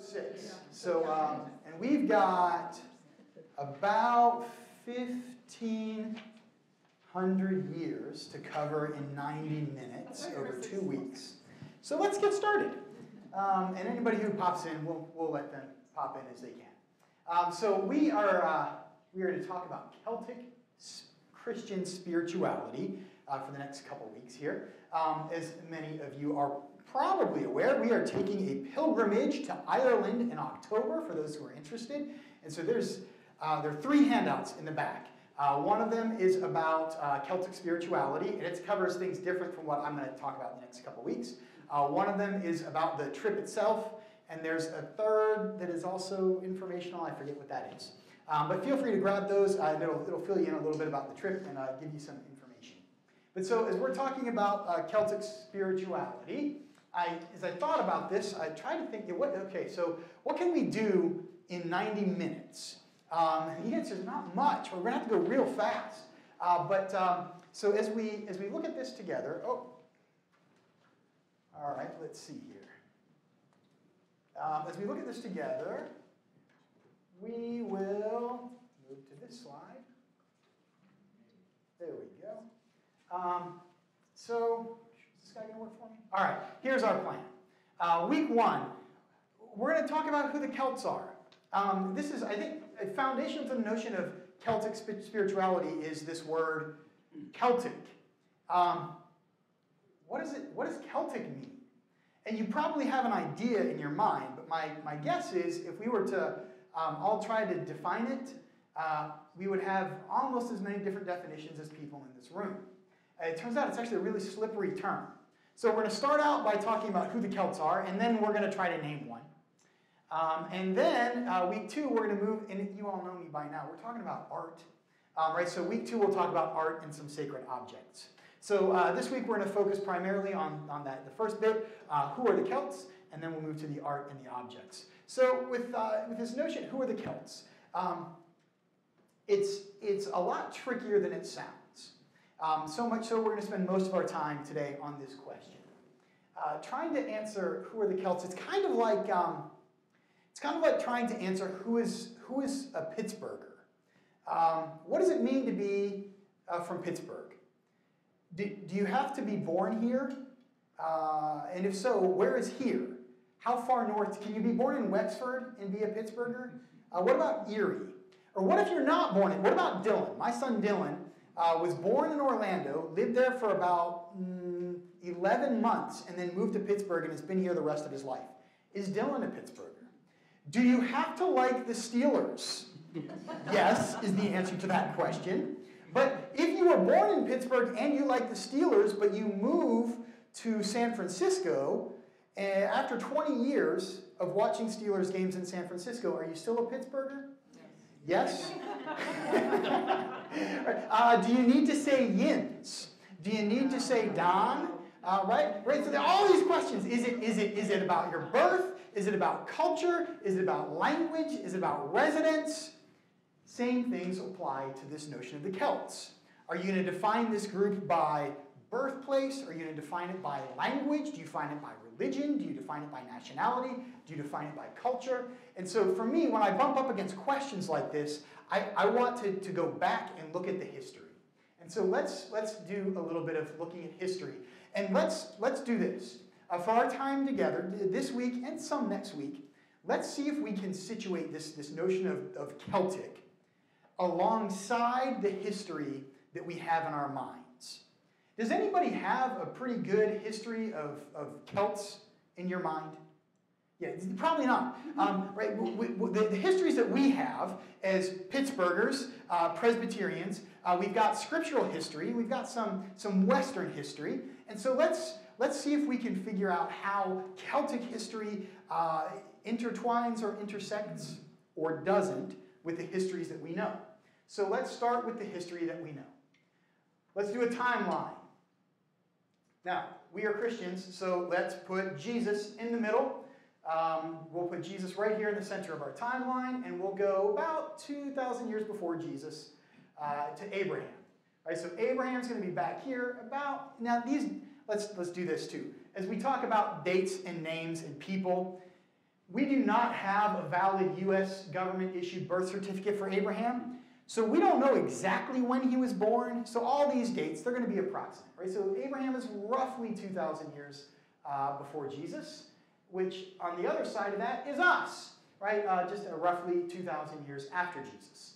Six. So, um, and we've got about 1,500 years to cover in 90 minutes over two weeks. So let's get started. Um, and anybody who pops in, we'll, we'll let them pop in as they can. Um, so we are, uh, we are to talk about Celtic Christian spirituality uh, for the next couple weeks here. Um, as many of you are probably aware, we are taking a pilgrimage to Ireland in October for those who are interested. And so there's uh, there are three handouts in the back. Uh, one of them is about uh, Celtic spirituality, and it covers things different from what I'm going to talk about in the next couple weeks. Uh, one of them is about the trip itself, and there's a third that is also informational. I forget what that is. Um, but feel free to grab those. Uh, it'll, it'll fill you in a little bit about the trip and uh, give you some information. But so, as we're talking about Celtic spirituality, I, as I thought about this, I tried to think, what, okay, so what can we do in 90 minutes? Um, and the answer is not much. We're going to have to go real fast. Uh, but um, so as we, as we look at this together, oh, all right, let's see here. Um, as we look at this together, we will move to this slide. There we go. Um, work for me? All right, here's our plan. Uh, week one, we're going to talk about who the Celts are. Um, this is, I think, a foundation to the notion of Celtic spirituality is this word Celtic. Um, what, is it, what does Celtic mean? And you probably have an idea in your mind, but my, my guess is if we were to um, all try to define it, uh, we would have almost as many different definitions as people in this room. It turns out it's actually a really slippery term. So we're going to start out by talking about who the Celts are, and then we're going to try to name one. Um, and then uh, week two, we're going to move, and you all know me by now, we're talking about art. Um, right, so week two, we'll talk about art and some sacred objects. So uh, this week, we're going to focus primarily on, on that, the first bit, uh, who are the Celts, and then we'll move to the art and the objects. So with, uh, with this notion, who are the Celts? Um, it's, it's a lot trickier than it sounds. Um, so much so, we're going to spend most of our time today on this question. Uh, trying to answer who are the Celts, it's kind of like um, it's kind of like trying to answer who is who is a Pittsburgher. Um, what does it mean to be uh, from Pittsburgh? Do, do you have to be born here? Uh, and if so, where is here? How far north? Can you be born in Wexford and be a Pittsburgher? Uh, what about Erie? Or what if you're not born in? What about Dylan? My son Dylan uh, was born in Orlando, lived there for about mm, 11 months, and then moved to Pittsburgh and has been here the rest of his life. Is Dylan a Pittsburgher? Do you have to like the Steelers? yes, is the answer to that question. But if you were born in Pittsburgh and you like the Steelers, but you move to San Francisco, uh, after 20 years of watching Steelers games in San Francisco, are you still a Pittsburgher? Yes? uh, do you need to say yins? Do you need to say don? Uh, right? Right? So all these questions. Is it, is, it, is it about your birth? Is it about culture? Is it about language? Is it about residence? Same things apply to this notion of the Celts. Are you going to define this group by birthplace? Are you going to define it by language? Do you define it by religion? Do you define it by nationality? Do you define it by culture? And so for me, when I bump up against questions like this, I, I want to, to go back and look at the history. And so let's, let's do a little bit of looking at history. And let's, let's do this. Uh, for our time together, this week and some next week, let's see if we can situate this, this notion of, of Celtic alongside the history that we have in our minds. Does anybody have a pretty good history of, of Celts in your mind? Yeah, probably not. Um, right? We, we, the, the, histories that we have as Pittsburghers, uh, Presbyterians, uh, we've got scriptural history, we've got some, some Western history, and so let's, let's see if we can figure out how Celtic history uh, intertwines or intersects or doesn't with the histories that we know. So let's start with the history that we know. Let's do a timeline. Now, we are Christians, so let's put Jesus in the middle. Um, we'll put Jesus right here in the center of our timeline, and we'll go about 2,000 years before Jesus uh, to Abraham. Right, so Abraham's going to be back here about now. These let's let's do this too. As we talk about dates and names and people, we do not have a valid U.S. government issued birth certificate for Abraham. So we don't know exactly when he was born. So all these dates, they're going to be approximate, right? So Abraham is roughly 2,000 years uh, before Jesus, which on the other side of that is us, right? Uh, just roughly 2,000 years after Jesus.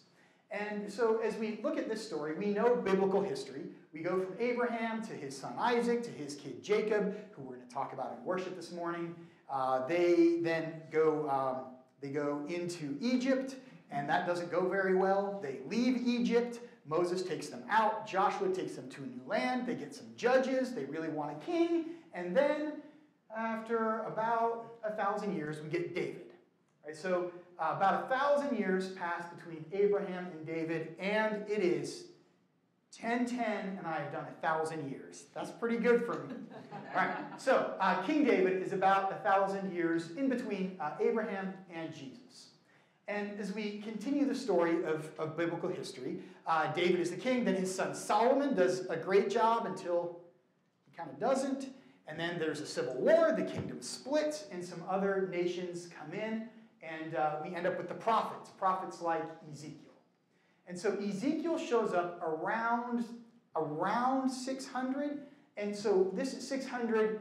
And so as we look at this story, we know biblical history. We go from Abraham to his son Isaac to his kid Jacob, who we're going to talk about in worship this morning. Uh, they then go, um, they go into Egypt, and that doesn't go very well. They leave Egypt. Moses takes them out. Joshua takes them to a new land. They get some judges. They really want a king. And then, after about a thousand years, we get David. Right, so, uh, about a thousand years pass between Abraham and David, and it is 1010, and I have done a thousand years. That's pretty good for me. All right, so uh, King David is about a thousand years in between uh, Abraham and Jesus. And as we continue the story of, of biblical history, uh, David is the king, then his son Solomon does a great job until he kind of doesn't. And then there's a civil war, the kingdom splits, and some other nations come in, and uh, we end up with the prophets, prophets like Ezekiel. And so Ezekiel shows up around, around 600. And so this is 600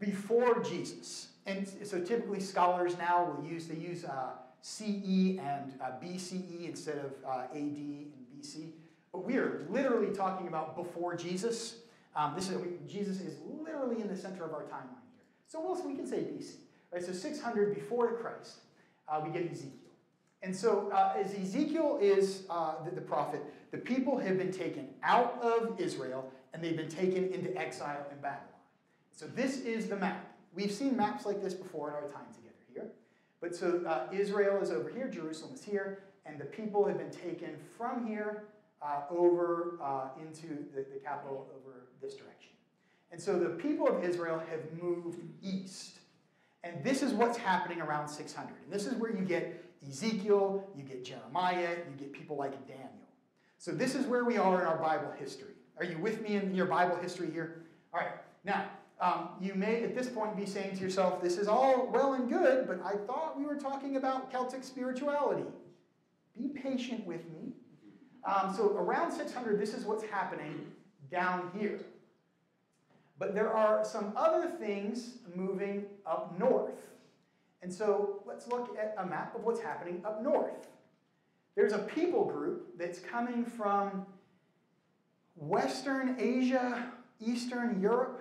before Jesus. And so typically scholars now will use, they use uh, CE and uh, BCE instead of uh, AD and BC. But we are literally talking about before Jesus. Um, this is, Jesus is literally in the center of our timeline here. So we'll, we can say BC. Right? So 600 before Christ, uh, we get Ezekiel. And so, uh, as Ezekiel is uh, the, the, prophet, the people have been taken out of Israel and they've been taken into exile in Babylon. So, this is the map. We've seen maps like this before in our time together. But so, uh, Israel is over here, Jerusalem is here, and the people have been taken from here uh, over uh, into the, the capital over this direction. And so, the people of Israel have moved east. And this is what's happening around 600. And this is where you get Ezekiel, you get Jeremiah, you get people like Daniel. So this is where we are in our Bible history. Are you with me in your Bible history here? All right. Now, um, you may at this point be saying to yourself, this is all well and good, but I thought we were talking about Celtic spirituality. Be patient with me. Um, so around 600, this is what's happening down here. But there are some other things moving up north. And so let's look at a map of what's happening up north. There's a people group that's coming from Western Asia, Eastern Europe,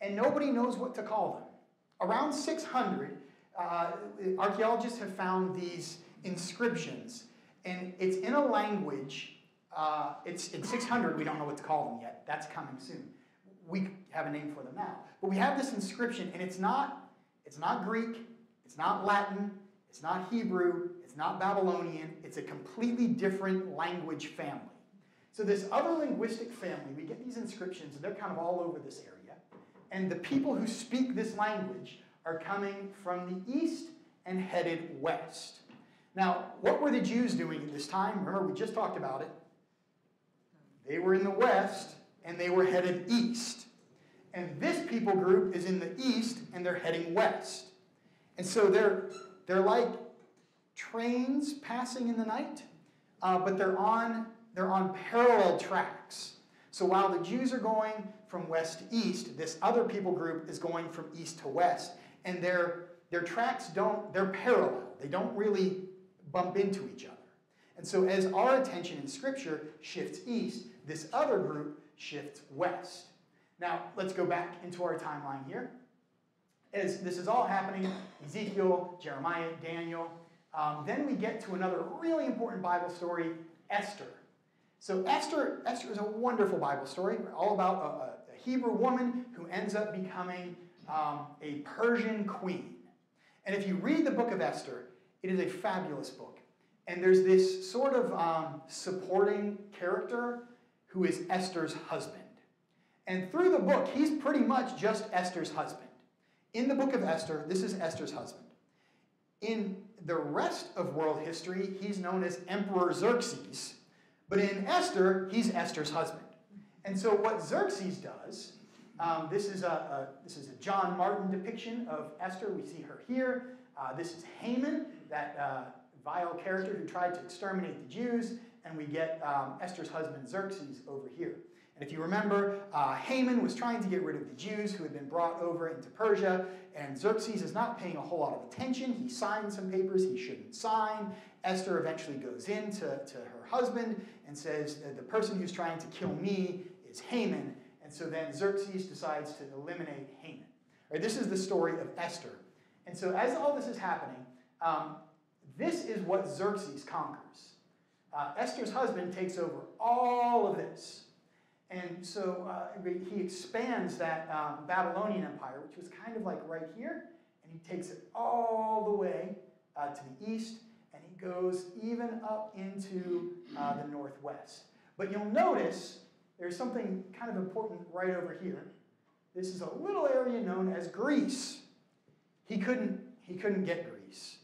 and nobody knows what to call them. Around 600, uh, archaeologists have found these inscriptions, and it's in a language. Uh, it's in 600, we don't know what to call them yet. That's coming soon. We have a name for them now. But we have this inscription, and it's not, it's not Greek, it's not Latin, it's not Hebrew, it's not Babylonian, it's a completely different language family. So, this other linguistic family, we get these inscriptions, and they're kind of all over this area. And the people who speak this language are coming from the east and headed west. Now, what were the Jews doing at this time? Remember, we just talked about it. They were in the west and they were headed east. And this people group is in the east and they're heading west. And so they're, they're like trains passing in the night, uh, but they're on, they're on parallel tracks. So while the Jews are going from west to east, this other people group is going from east to west. And their, their tracks don't, they're parallel. They don't really bump into each other. And so as our attention in Scripture shifts east, this other group shifts west. Now, let's go back into our timeline here as this is all happening, Ezekiel, Jeremiah, Daniel. Um, then we get to another really important Bible story, Esther. So Esther, Esther is a wonderful Bible story, all about a, a Hebrew woman who ends up becoming um, a Persian queen. And if you read the book of Esther, it is a fabulous book. And there's this sort of um, supporting character who is Esther's husband. And through the book, he's pretty much just Esther's husband. In the book of Esther, this is Esther's husband. In the rest of world history, he's known as Emperor Xerxes, but in Esther, he's Esther's husband. And so, what Xerxes does Um, this, is a, a, this is a John Martin depiction of Esther. We see her here. Uh, this is Haman, that uh, vile character who tried to exterminate the Jews. And we get um, Esther's husband Xerxes over here. And if you remember, uh, Haman was trying to get rid of the Jews who had been brought over into Persia, and Xerxes is not paying a whole lot of attention. He signs some papers he shouldn't sign. Esther eventually goes in to, to her husband and says, that The person who's trying to kill me is Haman. And so then Xerxes decides to eliminate Haman. Right, this is the story of Esther. And so as all this is happening, um, this is what Xerxes conquers. Uh, Esther's husband takes over all of this. And so uh, he expands that um, Babylonian Empire, which was kind of like right here, and he takes it all the way uh, to the east, goes even up into uh, the northwest. But you'll notice there's something kind of important right over here. This is a little area known as Greece. He couldn't, he couldn't get Greece.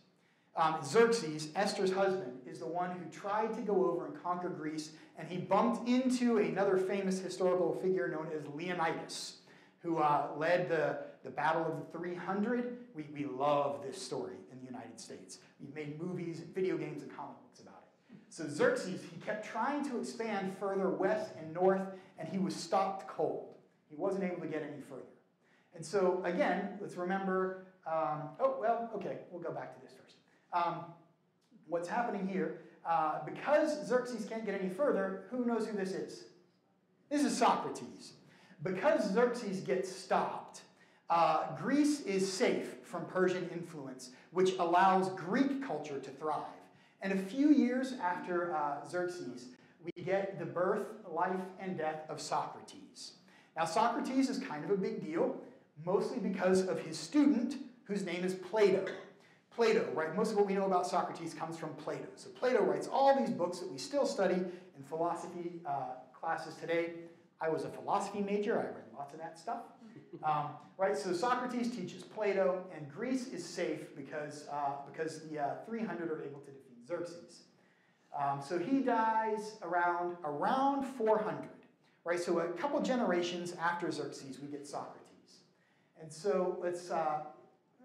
Um, Xerxes, Esther's husband, is the one who tried to go over and conquer Greece, and he bumped into another famous historical figure known as Leonidas, who uh, led the, the Battle of the 300. We, we love this story in the United States. We've made movies, and video games, and comic books about it. So Xerxes, he kept trying to expand further west and north, and he was stopped cold. He wasn't able to get any further. And so, again, let's remember um, oh, well, okay, we'll go back to this first. Um, what's happening here, uh, because Xerxes can't get any further, who knows who this is? This is Socrates. Because Xerxes gets stopped, uh, Greece is safe from Persian influence, which allows Greek culture to thrive. And a few years after uh, Xerxes, we get the birth, life, and death of Socrates. Now, Socrates is kind of a big deal, mostly because of his student, whose name is Plato. Plato, right? Most of what we know about Socrates comes from Plato. So Plato writes all these books that we still study in philosophy uh, classes today. I was a philosophy major. I read lots of that stuff. Um, right? So Socrates teaches Plato, and Greece is safe because, uh, because the uh, 300 are able to defeat Xerxes. Um, so he dies around, around 400, right? So a couple generations after Xerxes, we get Socrates. And so let's, uh,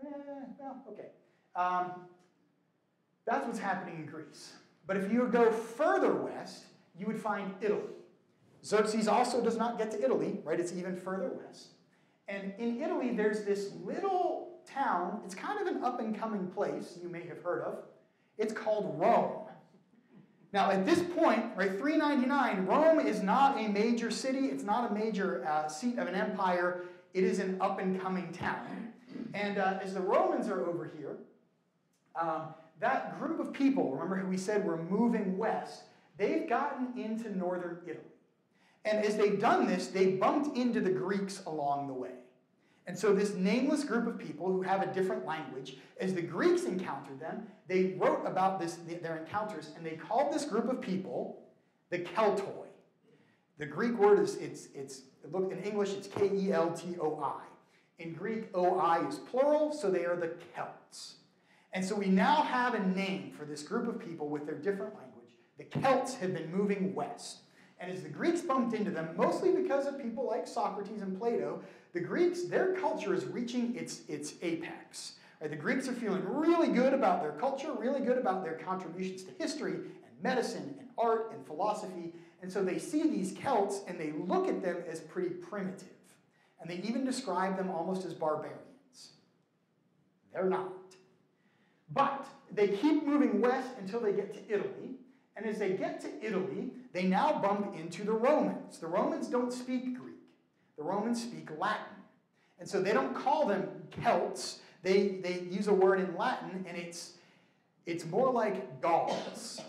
eh, well, okay. Um, that's what's happening in Greece. But if you go further west, you would find Italy. Xerxes also does not get to Italy, right? It's even further west. And in Italy, there's this little town. It's kind of an up and coming place you may have heard of. It's called Rome. Now, at this point, right, 399, Rome is not a major city. It's not a major uh, seat of an empire. It is an up and coming town. And uh, as the Romans are over here, um, that group of people, remember who we said were moving west, they've gotten into northern Italy. And as they've done this, they bumped into the Greeks along the way. And so, this nameless group of people who have a different language, as the Greeks encountered them, they wrote about this, their encounters, and they called this group of people the Keltoi. The Greek word is, it's, it's look in English, it's K E L T O I. In Greek, OI is plural, so they are the Celts. And so we now have a name for this group of people with their different language. The Celts have been moving west. And as the Greeks bumped into them, mostly because of people like Socrates and Plato, the Greeks, their culture is reaching its, its apex. Right? The Greeks are feeling really good about their culture, really good about their contributions to history and medicine and art and philosophy. And so they see these Celts and they look at them as pretty primitive. And they even describe them almost as barbarians. They're not. But they keep moving west until they get to Italy. And as they get to Italy, they now bump into the Romans. The Romans don't speak Greek, the Romans speak Latin. And so they don't call them Celts, they, they use a word in Latin, and it's, it's more like Gauls.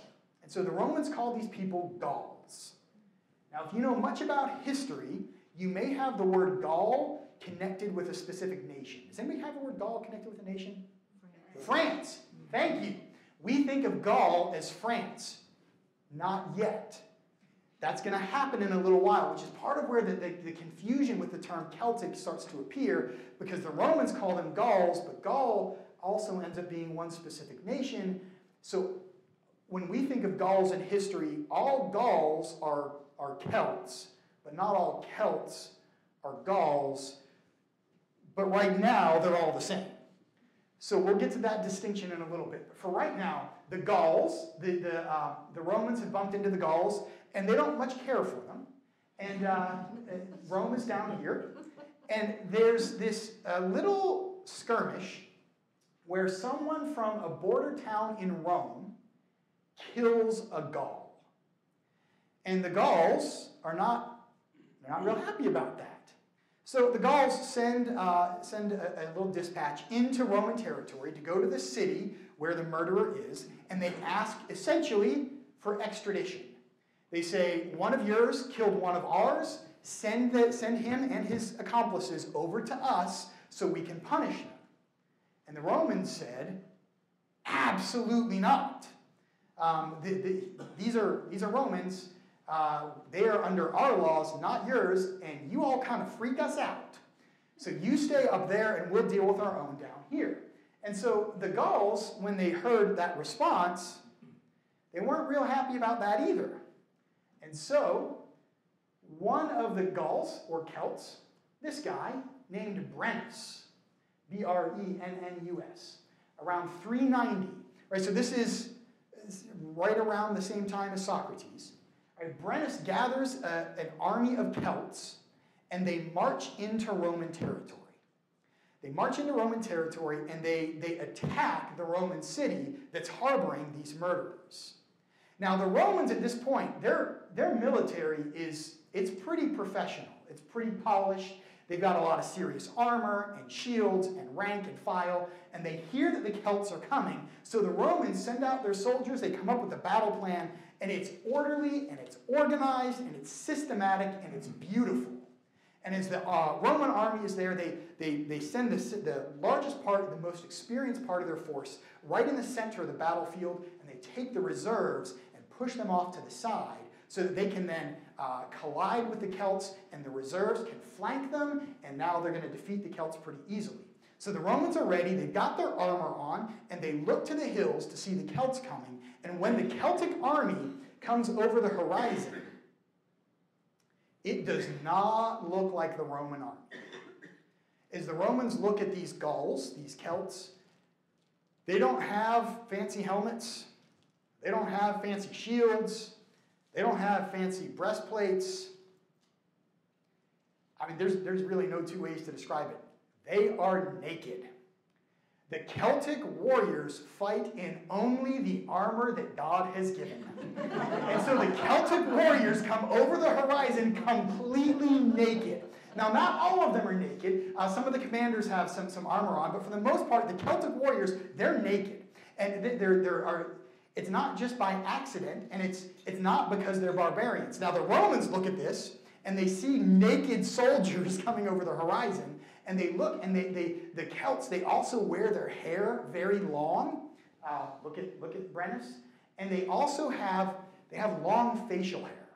And so the Romans call these people Gauls. Now, if you know much about history, you may have the word Gaul connected with a specific nation. Does anybody have the word Gaul connected with a nation? France. France. Thank you. We think of Gaul as France. Not yet. That's going to happen in a little while, which is part of where the, the, the, confusion with the term Celtic starts to appear because the Romans call them Gauls, but Gaul also ends up being one specific nation. So when we think of Gauls in history, all Gauls are, are Celts but not all Celts are Gauls, but right now they're all the same. So we'll get to that distinction in a little bit. But for right now, the Gauls, the, the, uh, the Romans have bumped into the Gauls, and they don't much care for them. And uh, Rome is down here. And there's this uh, little skirmish where someone from a border town in Rome kills a Gaul. And the Gauls are not, they're not real happy about that. So the Gauls send, uh, send a, a, little dispatch into Roman territory to go to the city where the murderer is, and they ask essentially for extradition. They say, One of yours killed one of ours, send, the, send him and his accomplices over to us so we can punish them. And the Romans said, Absolutely not. Um, the, the, these, are, these are Romans. Uh, they are under our laws, not yours, and you all kind of freak us out. So you stay up there and we'll deal with our own down here. And so the Gauls, when they heard that response, they weren't real happy about that either. And so one of the Gauls, or Celts, this guy named Brennus, B R E N N U S, around 390. Right, so this is right around the same time as Socrates. Right, Brennus gathers a, an army of Celts and they march into Roman territory. They march into Roman territory and they, they attack the Roman city that's harboring these murderers. Now, the Romans at this point, their, their military is it's pretty professional. It's pretty polished. They've got a lot of serious armor and shields and rank and file, and they hear that the Celts are coming. So the Romans send out their soldiers, they come up with a battle plan, and it's orderly and it's organized and it's systematic and it's beautiful. And as the uh, Roman army is there, they, they, they send the, the largest part, the most experienced part of their force, right in the center of the battlefield, and they take the reserves and push them off to the side so that they can then uh, collide with the Celts and the reserves can flank them, and now they're going to defeat the Celts pretty easily. So the Romans are ready, they've got their armor on, and they look to the hills to see the Celts coming. And when the Celtic army comes over the horizon, it does not look like the Roman army. As the Romans look at these Gauls, these Celts, they don't have fancy helmets, they don't have fancy shields, they don't have fancy breastplates. I mean, there's, there's really no two ways to describe it. They are naked. The Celtic warriors fight in only the armor that God has given them. and so the Celtic warriors come over the horizon completely naked. Now, not all of them are naked. Uh, some of the commanders have some, some armor on, but for the most part, the Celtic warriors, they're naked. And there, there are it's not just by accident, and it's, it's not because they're barbarians. Now, the Romans look at this, and they see naked soldiers coming over the horizon, and they look, and they, they the Celts, they also wear their hair very long. Uh, look at look at Brennus, and they also have they have long facial hair.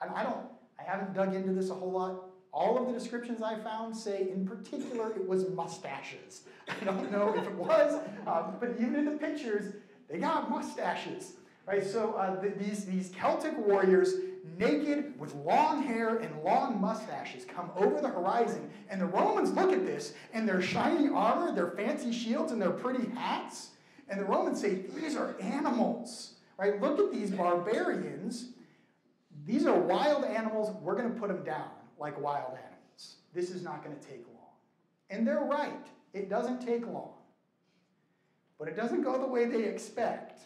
And I don't, I haven't dug into this a whole lot. All of the descriptions I found say, in particular, it was mustaches. I don't know if it was, uh, but even in the pictures, they got mustaches, right? So uh, th- these, these Celtic warriors, naked with long hair and long mustaches, come over the horizon. And the Romans look at this and their shiny armor, their fancy shields, and their pretty hats. And the Romans say, These are animals, right? Look at these barbarians. These are wild animals. We're going to put them down like wild animals. This is not going to take long. And they're right. It doesn't take long. But it doesn't go the way they expect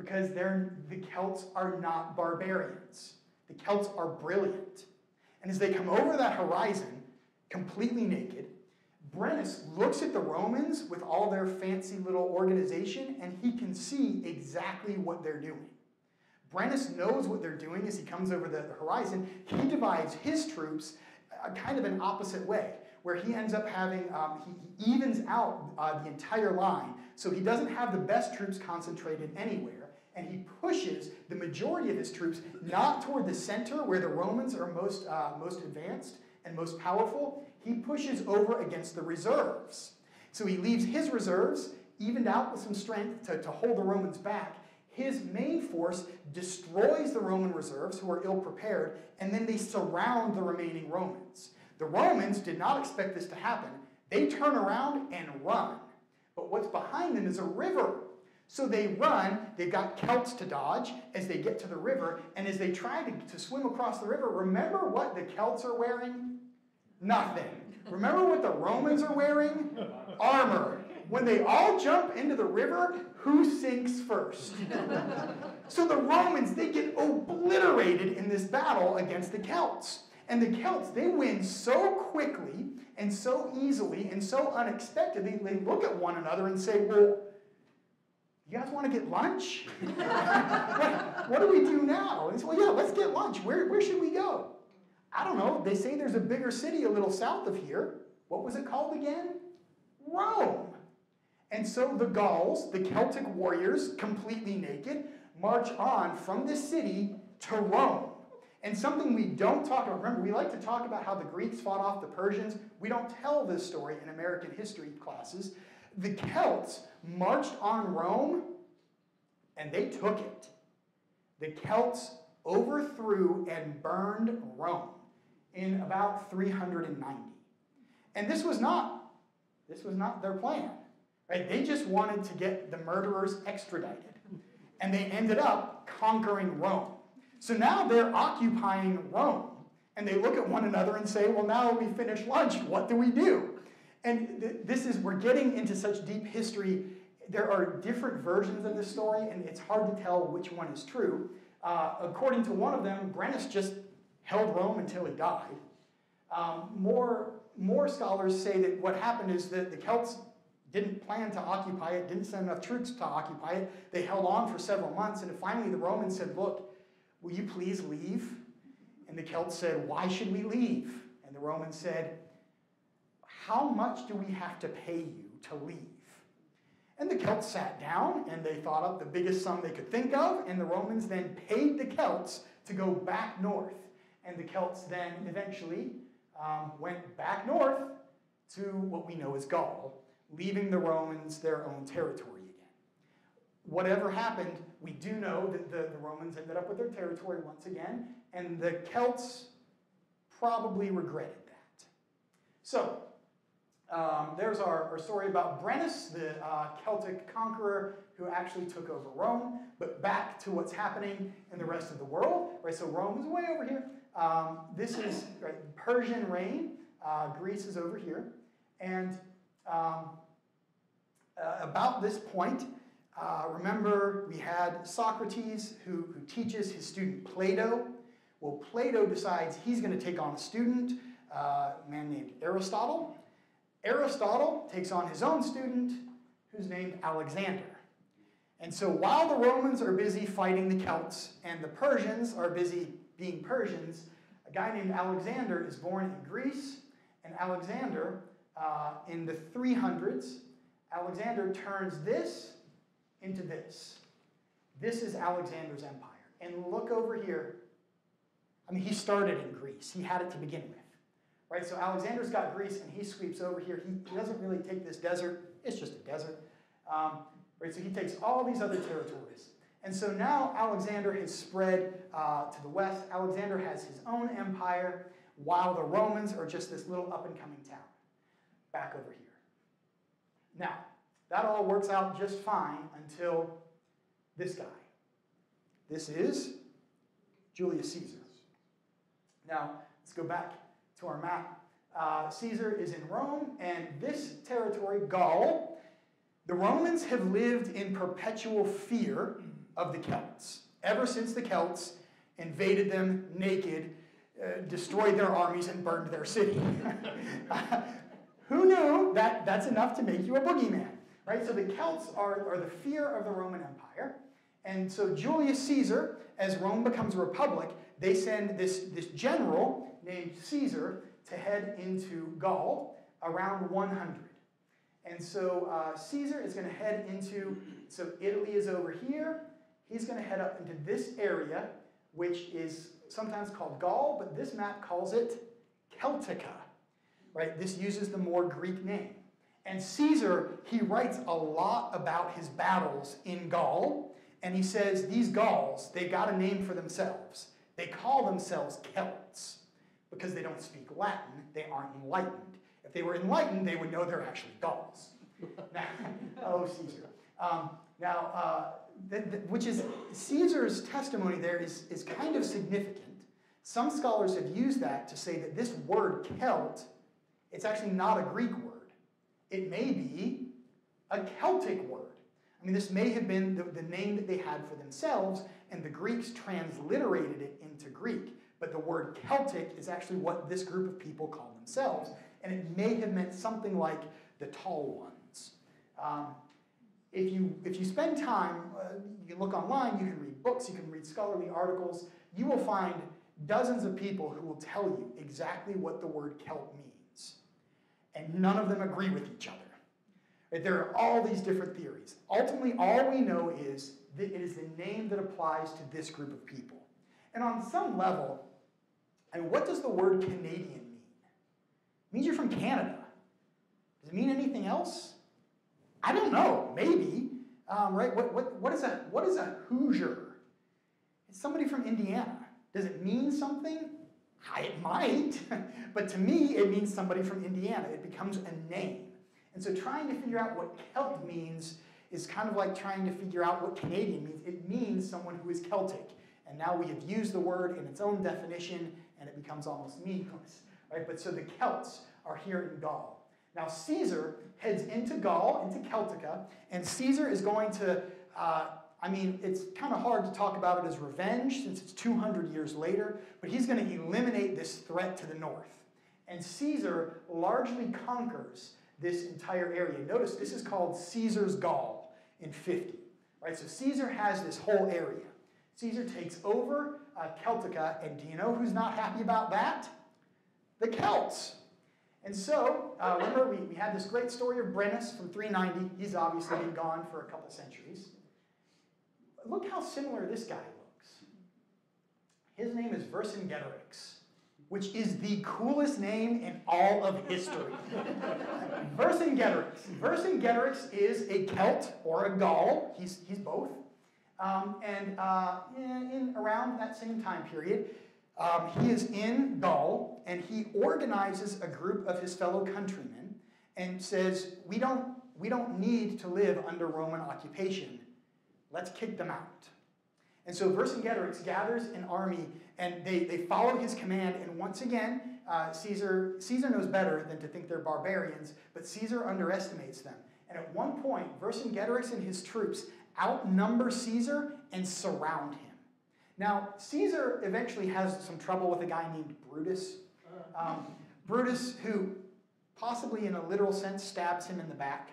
because the Celts are not barbarians. The Celts are brilliant. And as they come over that horizon, completely naked, Brennus looks at the Romans with all their fancy little organization and he can see exactly what they're doing. Brennus knows what they're doing as he comes over the horizon. He divides his troops a kind of an opposite way, where he ends up having, um, he, he evens out uh, the entire line so he doesn't have the best troops concentrated anywhere, and he pushes the majority of his troops not toward the center where the Romans are most, uh, most advanced and most powerful. He pushes over against the reserves. So he leaves his reserves evened out with some strength to, to hold the Romans back. His main force destroys the Roman reserves who are ill prepared, and then they surround the remaining Romans. The Romans did not expect this to happen. They turn around and run. But what's behind them is a river. So they run, they've got Celts to dodge as they get to the river, and as they try to, to swim across the river, remember what the Celts are wearing? Nothing. Remember what the Romans are wearing? Armor. When they all jump into the river, who sinks first? so the Romans, they get obliterated in this battle against the Celts. And the Celts, they win so quickly and so easily and so unexpectedly, they look at one another and say, Well, you guys want to get lunch? what, what, do we do now? And they say, Well, yeah, let's get lunch. Where, where should we go? I don't know. They say there's a bigger city a little south of here. What was it called again? Rome. And so the Gauls, the Celtic warriors, completely naked, march on from this city to Rome. And something we don't talk about, remember, we like to talk about how the Greeks fought off the Persians. We don't tell this story in American history classes. The Celts marched on Rome and they took it. The Celts overthrew and burned Rome in about 390. And this was not this was not their plan. Right? They just wanted to get the murderers extradited. And they ended up conquering Rome. So now they're occupying Rome. And they look at one another and say, well, now we finished lunch. What do we do? And th- this is, we're getting into such deep history. There are different versions of this story, and it's hard to tell which one is true. Uh, according to one of them, Brennus just held Rome until he died. Um, more, more scholars say that what happened is that the Celts didn't plan to occupy it, didn't send enough troops to occupy it. They held on for several months, and finally the Romans said, Look, will you please leave? And the Celts said, Why should we leave? And the Romans said, How much do we have to pay you to leave? And the Celts sat down and they thought up the biggest sum they could think of, and the Romans then paid the Celts to go back north. And the Celts then eventually um, went back north to what we know as Gaul leaving the Romans their own territory again. Whatever happened, we do know that the, the Romans ended up with their territory once again, and the Celts probably regretted that. So, um, there's our, our, story about Brennus, the uh, Celtic conqueror who actually took over Rome. But back to what's happening in the rest of the world. Right, so Rome is way over here. Um, this is right, Persian reign. Uh, Greece is over here. And um, uh, about this point, uh, remember we had Socrates who, who teaches his student Plato. Well, Plato decides he's going to take on a student, uh, a man named Aristotle. Aristotle takes on his own student, who's named Alexander. And so while the Romans are busy fighting the Celts and the Persians are busy being Persians, a guy named Alexander is born in Greece, and Alexander uh, in the 300s, Alexander turns this into this. This is Alexander's empire. And look over here. I mean, he started in Greece, he had it to begin with. Right? So Alexander's got Greece, and he sweeps over here. He, he doesn't really take this desert, it's just a desert. Um, right? So he takes all these other territories. And so now Alexander has spread uh, to the west. Alexander has his own empire, while the Romans are just this little up and coming town back over here. Now, that all works out just fine until this guy. This is Julius Caesar. Now, let's go back to our map. Uh, Caesar is in Rome, and this territory, Gaul, the Romans have lived in perpetual fear of the Celts ever since the Celts invaded them naked, uh, destroyed their armies, and burned their city. Who knew that that's enough to make you a boogeyman? Right? So the Celts are, are the fear of the Roman Empire. And so Julius Caesar, as Rome becomes a republic, they send this, this general named Caesar to head into Gaul around 100. And so uh, Caesar is going to head into, so Italy is over here. He's going to head up into this area, which is sometimes called Gaul, but this map calls it Celtica right? This uses the more Greek name. And Caesar, he writes a lot about his battles in Gaul, and he says these Gauls, they got a name for themselves. They call themselves Celts. Because they don't speak Latin, they aren't enlightened. If they were enlightened, they would know they're actually Gauls. now, oh, Caesar. Um, now, uh, the, the, which is Caesar's testimony there is, is kind of significant. Some scholars have used that to say that this word Celt, it's actually not a Greek word. It may be a Celtic word. I mean, this may have been the, the name that they had for themselves, and the Greeks transliterated it into Greek. But the word Celtic is actually what this group of people call themselves, and it may have meant something like the tall ones. Um, if you, if you spend time, uh, you look online, you can read books, you can read scholarly articles, you will find dozens of people who will tell you exactly what the word Celt means. And none of them agree with each other. Right? There are all these different theories. Ultimately, all we know is that it is the name that applies to this group of people. And on some level, Mean, what does the word Canadian mean? It means you're from Canada. Does it mean anything else? I don't know. Maybe. Um, right? What, what, what, is a, what is a Hoosier? It's somebody from Indiana. Does it mean something? It might. but to me, it means somebody from Indiana. It becomes a name. And so trying to figure out what Celt means is kind of like trying to figure out what Canadian means. It means someone who is Celtic. And now we have used the word in its own definition, and it becomes almost meaningless. Right? But so the Celts are here in Gaul. Now Caesar heads into Gaul, into Celtica, and Caesar is going to, uh, I mean, it's kind of hard to talk about it as revenge since it's 200 years later, but he's going to eliminate this threat to the north. And Caesar largely conquers this entire area. Notice this is called Caesar's Gaul in 50. Right? So Caesar has this whole area. Caesar takes over uh, Celtica, and do you know who's not happy about that? The Celts. And so, uh, remember, we, we had this great story of Brennus from 390. He's obviously been gone for a couple centuries. Look how similar this guy looks. His name is Vercingetorix which is the coolest name in all of history. Vercingetorix. Vercingetorix is a Celt or a Gaul. He's, he's both. Um, and uh, in, in, around that same time period, um, he is in Gaul and he organizes a group of his fellow countrymen and says, we don't, we don't need to live under Roman occupation. Let's kick them out. And so Vercingetorix gathers an army and they, they follow his command. And once again, uh, Caesar, Caesar knows better than to think they're barbarians, but Caesar underestimates them. And at one point, Vercingetorix and his troops outnumber Caesar and surround him. Now, Caesar eventually has some trouble with a guy named Brutus. Um, Brutus, who possibly in a literal sense stabs him in the back.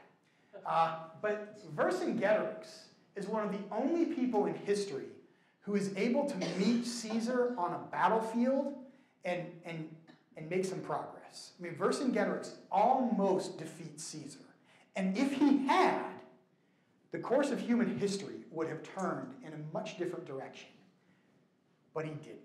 Uh, but Vercingetorix is one of the only people in history who is able to meet Caesar on a battlefield and, and, and make some progress. I mean, Vercingetorix almost defeats Caesar. And if he had, the course of human history would have turned in a much different direction. But he didn't.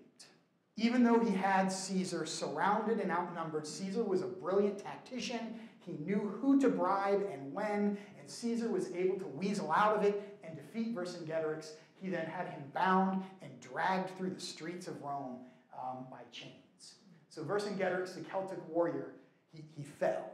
Even though he had Caesar surrounded and outnumbered, Caesar was a brilliant tactician. He knew who to bribe and when, and Caesar was able to weasel out of it and defeat Vercingetorix he then had him bound and dragged through the streets of Rome um, by chains. So Vercingetorix, the Celtic warrior, he, he fell.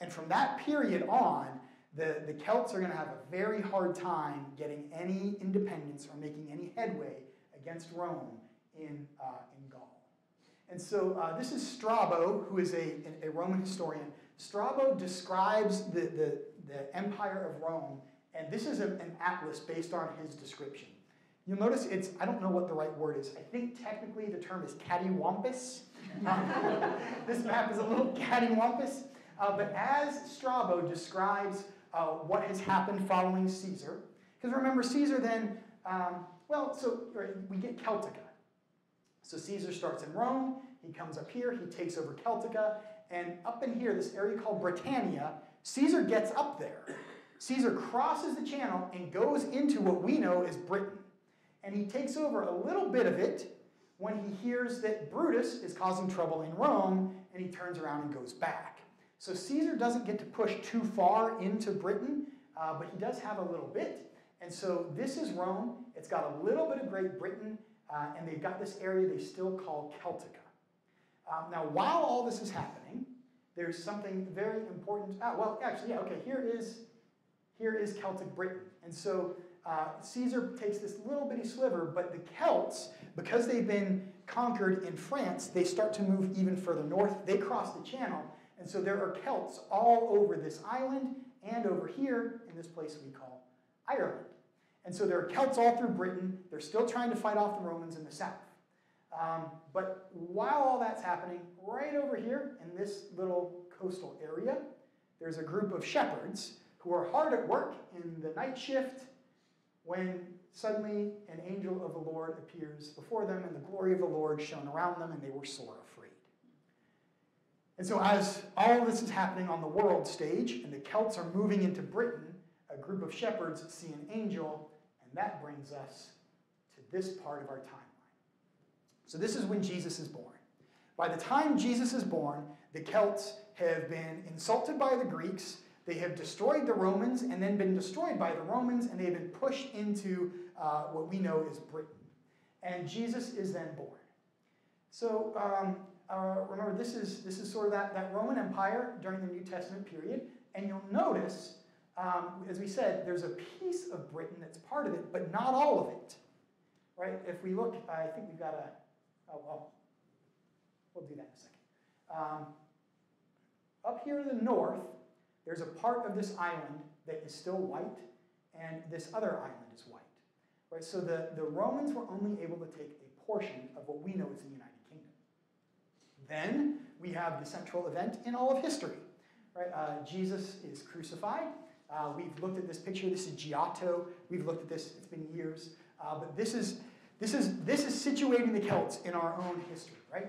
And from that period on, the, the Celts are going to have a very hard time getting any independence or making any headway against Rome in, uh, in Gaul. And so uh, this is Strabo, who is a, a Roman historian. Strabo describes the, the, the empire of Rome, and this is a, an atlas based on his description. You'll notice it's, I don't know what the right word is. I think technically the term is cattywampus. this map is a little cattywampus. Uh, but as Strabo describes uh, what has happened following Caesar, because remember, Caesar then, um, well, so we get Celtica. So Caesar starts in Rome, he comes up here, he takes over Celtica, and up in here, this area called Britannia, Caesar gets up there. Caesar crosses the channel and goes into what we know as Britain and he takes over a little bit of it when he hears that Brutus is causing trouble in Rome, and he turns around and goes back. So Caesar doesn't get to push too far into Britain, uh, but he does have a little bit. And so this is Rome. It's got a little bit of Great Britain, uh, and they've got this area they still call Celtica. Um, now, while all this is happening, there's something very important. Ah, well, actually, yeah, okay, here is, here is Celtic Britain. And so uh, Caesar takes this little bitty sliver, but the Celts, because they've been conquered in France, they start to move even further north. They cross the channel, and so there are Celts all over this island and over here in this place we call Ireland. And so there are Celts all through Britain. They're still trying to fight off the Romans in the south. Um, but while all that's happening, right over here in this little coastal area, there's a group of shepherds who are hard at work in the night shift when suddenly an angel of the Lord appears before them, and the glory of the Lord shone around them, and they were sore afraid. And so, as all this is happening on the world stage, and the Celts are moving into Britain, a group of shepherds see an angel, and that brings us to this part of our timeline. So, this is when Jesus is born. By the time Jesus is born, the Celts have been insulted by the Greeks they have destroyed the Romans and then been destroyed by the Romans, and they have been pushed into uh, what we know as Britain. And Jesus is then born. So um, uh, remember, this is, this is sort of that, that Roman Empire during the New Testament period. And you'll notice, um, as we said, there's a piece of Britain that's part of it, but not all of it. Right? If we look, I think we've got a, oh, well, we'll do that in a second. Um, up here in the north, there's a part of this island that is still white, and this other island is white. Right? So the, the Romans were only able to take a portion of what we know as the United. Then we have the central event in all of history. Right? Uh, Jesus is crucified. Uh, we've looked at this picture. This is Giotto. We've looked at this. It's been years. Uh, but this is, this, is, this is situating the Celts in our own history, right?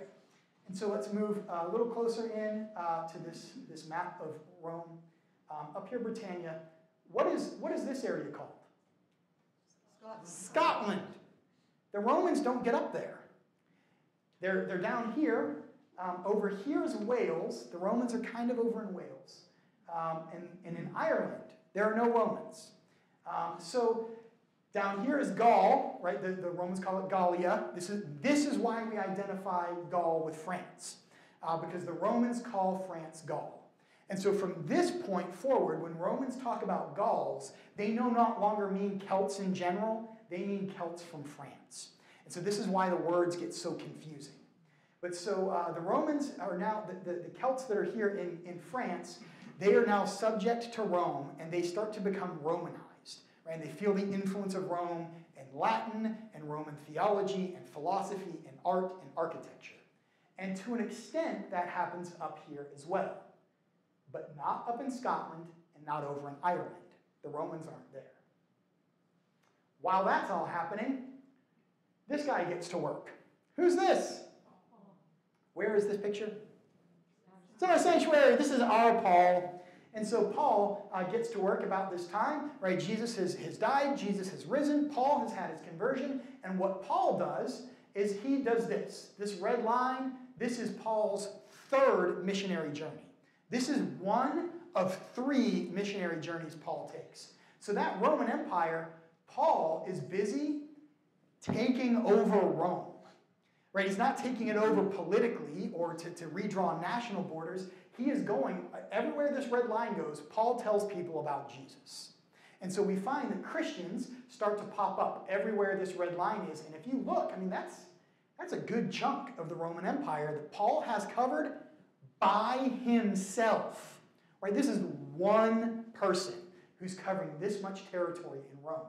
And so let's move a little closer in uh, to this, this map of Rome. Um, up here, Britannia. What is, what is this area called? Scotland. Scotland. The Romans don't get up there. They're, they're down here. Um, over here is Wales. The Romans are kind of over in Wales. Um, and, and in Ireland, there are no Romans. Um, so down here is Gaul, right? The, the Romans call it Gallia. This is, this is why we identify Gaul with France, uh, because the Romans call France Gaul. And so from this point forward, when Romans talk about Gauls, they no not longer mean Celts in general, they mean Celts from France. And so this is why the words get so confusing. But so uh, the Romans are now, the, the, the Celts that are here in, in France, they are now subject to Rome and they start to become Romanized right? They feel the influence of Rome in Latin and Roman theology and philosophy and art and architecture. And to an extent, that happens up here as well. But not up in Scotland and not over in Ireland. The Romans aren't there. While that's all happening, this guy gets to work. Who's this? Where is this picture? It's in our sanctuary. This is our Paul. And so Paul uh, gets to work about this time, right? Jesus has, has died, Jesus has risen, Paul has had his conversion. And what Paul does is he does this. This red line, this is Paul's third missionary journey. This is one of three missionary journeys Paul takes. So that Roman Empire, Paul is busy taking over Rome. Right? He's not taking it over politically or to, to redraw national borders. He is going, everywhere this red line goes, Paul tells people about Jesus. And so we find that Christians start to pop up everywhere this red line is. And if you look, I mean, that's, that's a good chunk of the Roman Empire that Paul has covered by himself. Right? This is one person who's covering this much territory in Rome.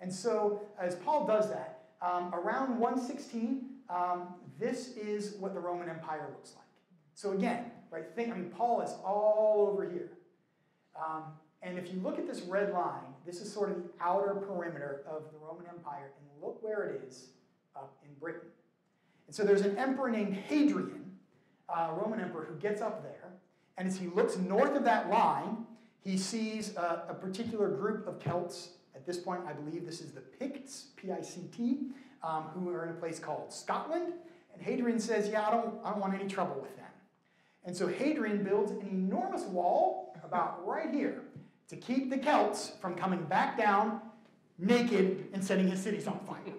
And so, as Paul does that, um, around 116, um, this is what the Roman Empire looks like. So again, right? Think, I mean, Paul is all over here. Um, and if you look at this red line, this is sort of the outer perimeter of the Roman Empire, and look where it is up in Britain. And so there's an emperor named Hadrian, a Roman emperor, who gets up there, and as he looks north of that line, he sees a, a particular group of Celts. At this point, I believe this is the Picts, P-I-C-T, um, who are in a place called Scotland. And Hadrian says, yeah, I don't, I don't want any trouble with them. And so Hadrian builds an enormous wall about right here to keep the Celts from coming back down naked and setting his cities on fire.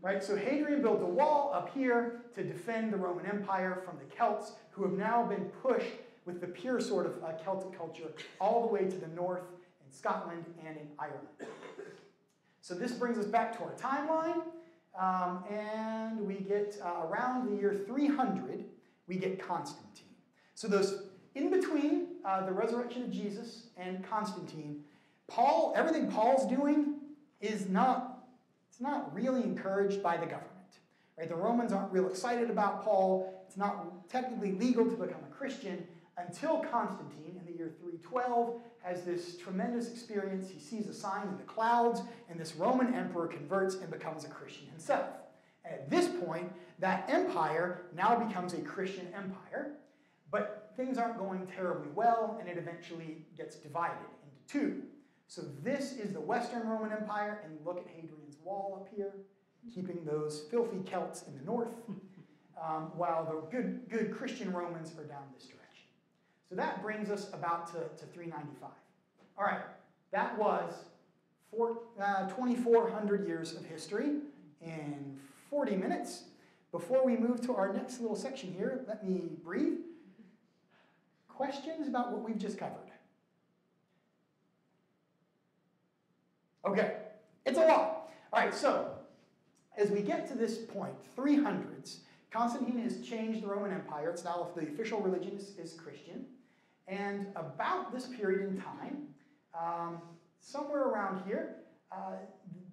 right? So Hadrian built a wall up here to defend the Roman Empire from the Celts, who have now been pushed with the pure sort of uh, Celtic culture all the way to the north in Scotland and in Ireland. So this brings us back to our timeline, um, and we get uh, around the year 300, we get Constantine. So those in between uh, the resurrection of Jesus and Constantine, Paul, everything Paul's doing is not, it's not really encouraged by the government. Right? The Romans aren't real excited about Paul. It's not technically legal to become a Christian until Constantine in the year 312 has this tremendous experience. He sees a sign in the clouds, and this Roman emperor converts and becomes a Christian himself. At this point, that empire now becomes a Christian empire, but things aren't going terribly well, and it eventually gets divided into two. So this is the Western Roman Empire, and look at Hadrian's Wall up here, keeping those filthy Celts in the north, um, while the good, good Christian Romans are down this direction. So that brings us about to, to 395. All right, that was four, uh, 2,400 years of history in 40 minutes. Before we move to our next little section here, let me breathe. Questions about what we've just covered? Okay, it's a lot. All right, so as we get to this point, 300s, Constantine has changed the Roman Empire. It's now the official religion is, is Christian. And about this period in time, um, somewhere around here, uh,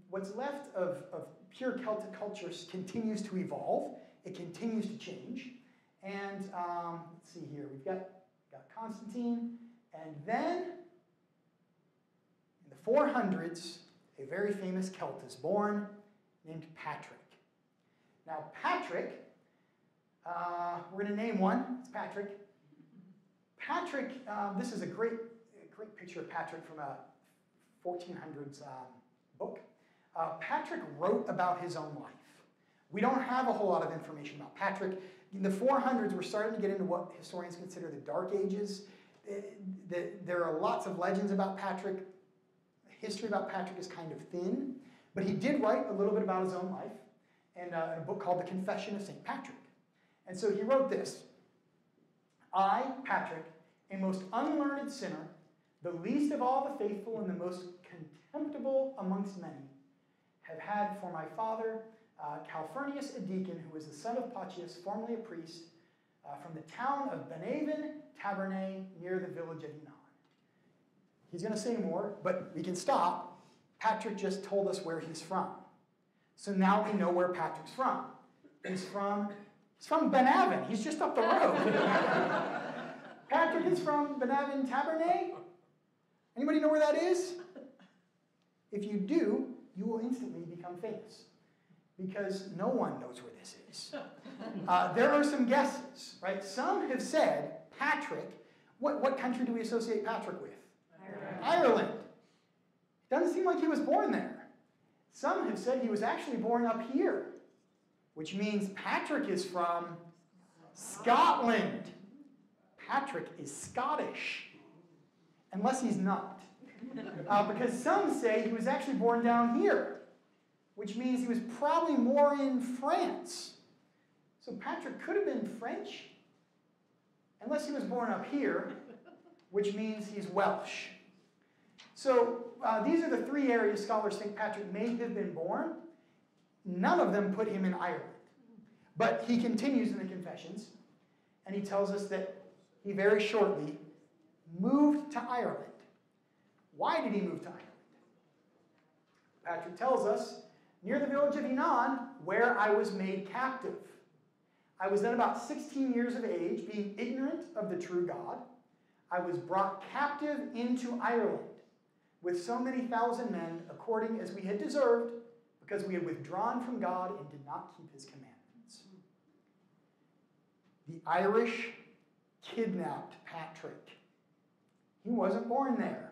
what's left of, of pure Celtic culture continues to evolve. It continues to change. And um, let's see here, we've got, got Constantine, and then in the 400s, a very famous Celt is born named Patrick. Now, Patrick, uh, we're going to name one. It's Patrick. Patrick, um, this is a great, a great picture of Patrick from a 1400s um, book. Uh, Patrick wrote about his own life. We don't have a whole lot of information about Patrick. In the 400s, we're starting to get into what historians consider the Dark Ages. There are lots of legends about Patrick. History about Patrick is kind of thin, but he did write a little bit about his own life in uh, a book called The Confession of St. Patrick. And so he wrote this I, Patrick, a most unlearned sinner, the least of all the faithful and the most contemptible amongst many, have had for my father uh, Calpurnius, a deacon, who was the son of Pacius, formerly a priest, uh, from the town of Benavin, Tabernae, near the village of Enon. He's going to say more, but we can stop. Patrick just told us where he's from. So now we know where Patrick's from. He's from, he's from Benavin. He's just up the road. Patrick is from Benavin Tabernae. Anybody know where that is? If you do, you will instantly become famous because no one knows where this is. Uh, there are some guesses, right? Some have said Patrick. What, what country do we associate Patrick with? Ireland. Ireland. Doesn't seem like he was born there. Some have said he was actually born up here, which means Patrick is from Scotland. Patrick is Scottish, unless he's not. Uh, because some say he was actually born down here, which means he was probably more in France. So Patrick could have been French, unless he was born up here, which means he's Welsh. So uh, these are the three areas scholars think Patrick may have been born. None of them put him in Ireland. But he continues in the Confessions, and he tells us that he very shortly moved to Ireland. Why did he move to Ireland? Patrick tells us near the village of Enon, where I was made captive. I was then about 16 years of age, being ignorant of the true God. I was brought captive into Ireland with so many thousand men, according as we had deserved, because we had withdrawn from God and did not keep his commandments. The Irish kidnapped Patrick. He wasn't born there.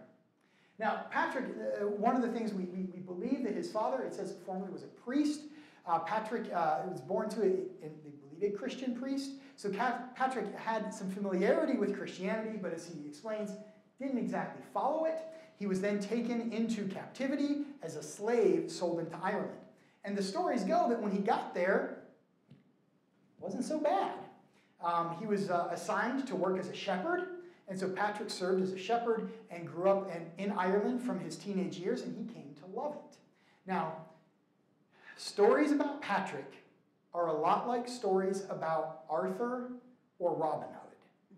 Now, Patrick, uh, one of the things we, we, we, believe that his father, it says formerly was a priest. Uh, Patrick uh, was born to a, a, they believe, a Christian priest. So Patrick had some familiarity with Christianity, but as he explains, didn't exactly follow it. He was then taken into captivity as a slave sold into Ireland. And the stories go that when he got there, wasn't so bad. Um, he was uh, assigned to work as a shepherd, and so Patrick served as a shepherd and grew up in, in Ireland from his teenage years, and he came to love it. Now, stories about Patrick are a lot like stories about Arthur or Robin Hood.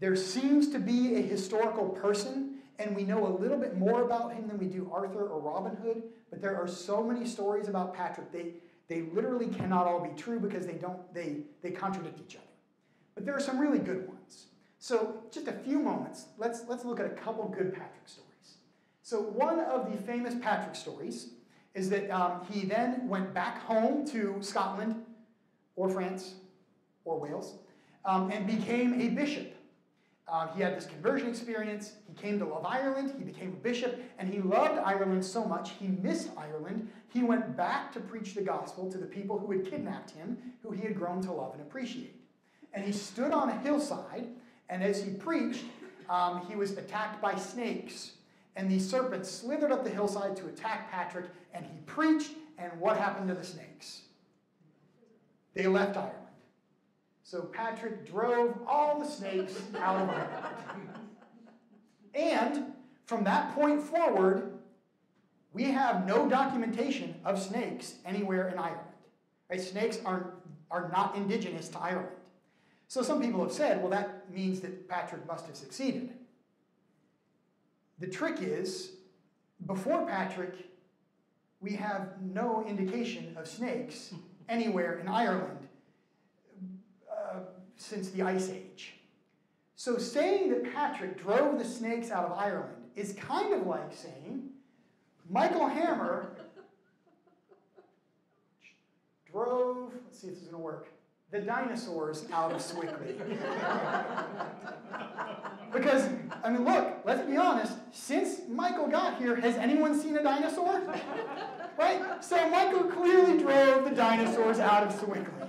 There seems to be a historical person, and we know a little bit more about him than we do Arthur or Robin Hood, but there are so many stories about Patrick. They, they literally cannot all be true because they don't they, they contradict each other. But there are some really good ones. So just a few moments, let's, let's look at a couple good Patrick stories. So one of the famous Patrick stories is that um, he then went back home to Scotland or France or Wales um, and became a bishop. Uh, he had this conversion experience. He came to love Ireland. He became a bishop, and he loved Ireland so much he missed Ireland. He went back to preach the gospel to the people who had kidnapped him, who he had grown to love and appreciate. And he stood on a hillside, and as he preached, um, he was attacked by snakes. And these serpents slithered up the hillside to attack Patrick, and he preached, and what happened to the snakes? They left Ireland. So Patrick drove all the snakes out of Ireland. And from that point forward, we have no documentation of snakes anywhere in Ireland. Right? Snakes are, are not indigenous to Ireland. So some people have said, well, that means that Patrick must have succeeded. The trick is, before Patrick, we have no indication of snakes anywhere in Ireland uh, since the Ice Age. So saying that Patrick drove the snakes out of Ireland is kind of like saying Michael Hammer drove, let's see if this is going to work, the dinosaurs out of Sewickley. because, I mean, look, let's be honest, since Michael got here, has anyone seen a dinosaur? right? So Michael clearly drove the dinosaurs out of Sewickley.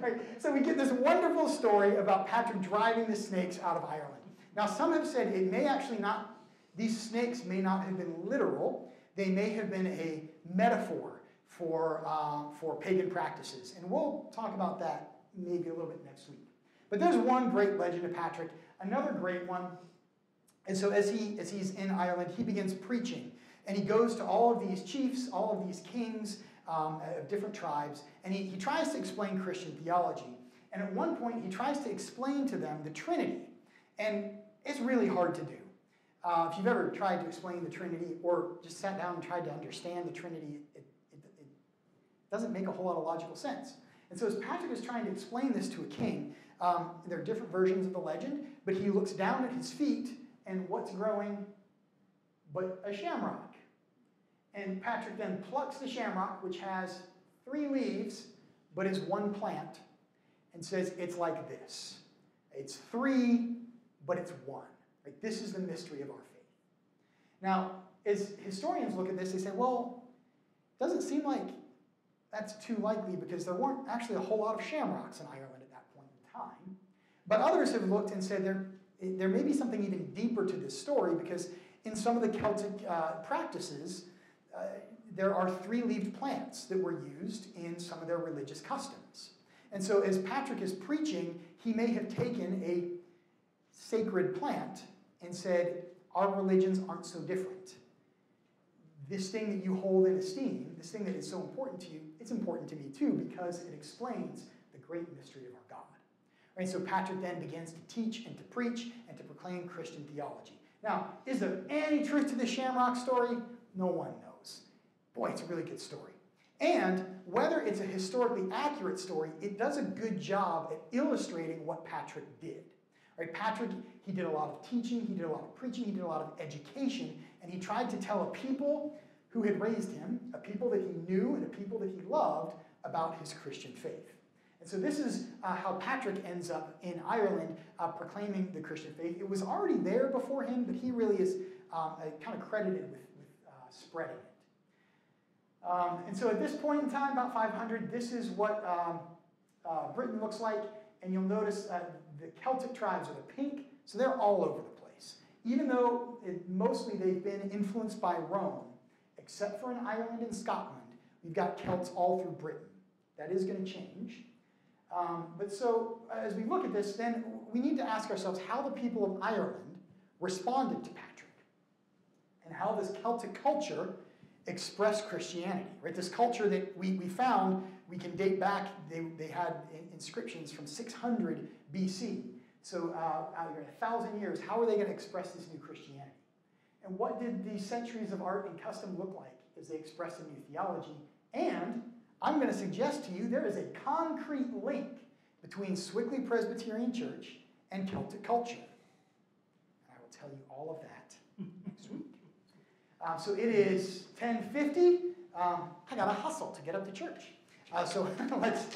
Right? So we get this wonderful story about Patrick driving the snakes out of Ireland. Now, some have said it may actually not, these snakes may not have been literal, they may have been a metaphor for, uh, for pagan practices. And we'll talk about that maybe a little bit next week. But there's one great legend of Patrick, another great one. And so as, he, as he's in Ireland, he begins preaching. And he goes to all of these chiefs, all of these kings, um, of different tribes, and he, he tries to explain Christian theology. And at one point, he tries to explain to them the Trinity. And it's really hard to do. Uh, if you've ever tried to explain the Trinity or just sat down and tried to understand the Trinity, it, it, it doesn't make a whole lot of logical sense. And so, as Patrick is trying to explain this to a king, um, there are different versions of the legend, but he looks down at his feet, and what's growing but a shamrock? And Patrick then plucks the shamrock, which has three leaves, but is one plant, and says it's like this. It's three, but it's one. Right? This is the mystery of our faith. Now, as historians look at this, they say, well, it doesn't seem like that's too likely because there weren't actually a whole lot of shamrocks in Ireland at that point in time. But others have looked and said there, there may be something even deeper to this story because in some of the Celtic uh, practices, uh, there are three-leaved plants that were used in some of their religious customs. And so as Patrick is preaching, he may have taken a sacred plant and said, our religions aren't so different. This thing that you hold in esteem, this thing that is so important to you, it's important to me too because it explains the great mystery of our God. Right, so Patrick then begins to teach and to preach and to proclaim Christian theology. Now, is there any truth to the Shamrock story? No one knows. Boy, it's a really good story. And whether it's a historically accurate story, it does a good job at illustrating what Patrick did. Right? Patrick, he did a lot of teaching, he did a lot of preaching, he did a lot of education, and he tried to tell a people who had raised him, a people that he knew and a people that he loved, about his Christian faith. And so this is uh, how Patrick ends up in Ireland uh, proclaiming the Christian faith. It was already there before him, but he really is um, kind of credited with, with uh, spreading it. Um, and so at this point in time, about 500, this is what um, uh, Britain looks like. And you'll notice uh, the Celtic tribes are the pink, so they're all over the place. Even though it, mostly they've been influenced by Rome, except for in Ireland and Scotland, We've got Celts all through Britain. That is going to change. Um, but so, as we look at this, then we need to ask ourselves how the people of Ireland responded to Patrick and how this Celtic culture expressed Christianity, right? This culture that we, we found, we can date back, they, they had inscriptions from 600 BC. So, uh, out here, a thousand years, how are they going to express this new Christianity? And what did these centuries of art and custom look like as they expressed a new theology? And I'm going to suggest to you there is a concrete link between Sewickley Presbyterian Church and Celtic culture. And I will tell you all of that next week. Um, so it is 1050. Um, I got to hustle to get up to church. Uh, so let's,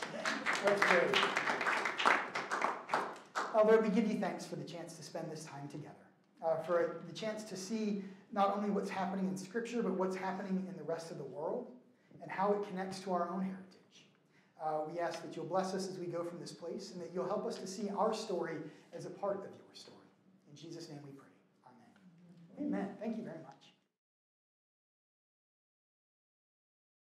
let's pray. Uh, Lord, we give you thanks for the chance to spend this time together, uh, for the chance to see not only what's happening in Scripture, but what's happening in the rest of the world and how it connects to our own heritage. Uh, we ask that you'll bless us as we go from this place and that you'll help us to see our story as a part of your story. In Jesus' name we pray. Amen. Amen. Thank you very much.